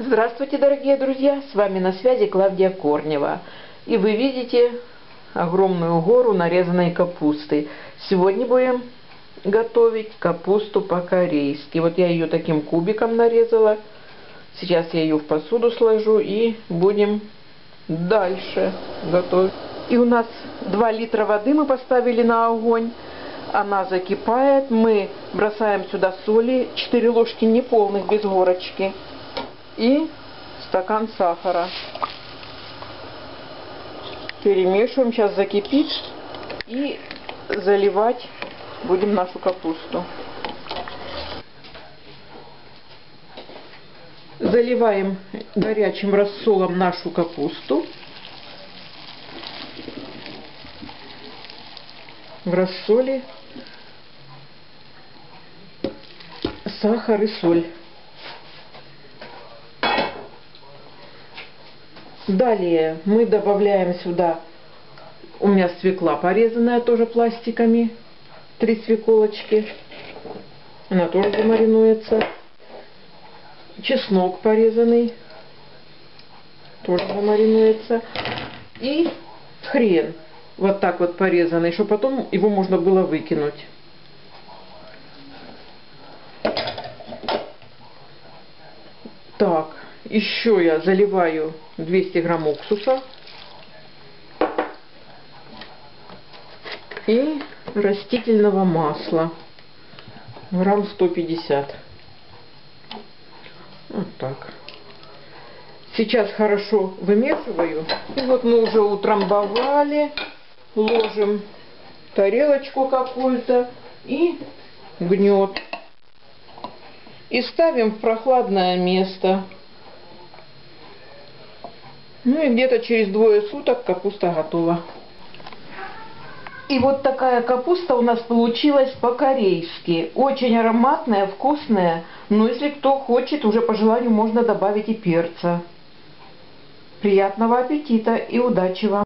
Здравствуйте, дорогие друзья! С вами на связи Клавдия Корнева. И вы видите огромную гору нарезанной капусты. Сегодня будем готовить капусту по-корейски. Вот я ее таким кубиком нарезала. Сейчас я ее в посуду сложу и будем дальше готовить. И у нас 2 литра воды мы поставили на огонь. Она закипает. Мы бросаем сюда соли, 4 ложки неполных без горочки. И стакан сахара. Перемешиваем. Сейчас закипит. И заливать будем нашу капусту. Заливаем горячим рассолом нашу капусту. В рассоле сахар и соль. Далее мы добавляем сюда, у меня свекла порезанная тоже пластиками, три свеколочки. Она тоже замаринуется. Чеснок порезанный, тоже замаринуется. И хрен, вот так вот порезанный, чтобы потом его можно было выкинуть. Так, еще я заливаю 200 грамм уксуса. И растительного масла. Грамм 150. Вот так. Сейчас хорошо вымешиваю. И вот мы уже утрамбовали. Ложим тарелочку какую-то и гнет. И ставим в прохладное место. Ну и где-то через двое суток капуста готова. И вот такая капуста у нас получилась по-корейски. Очень ароматная, вкусная. Но если кто хочет, уже по желанию можно добавить и перца. Приятного аппетита и удачи вам!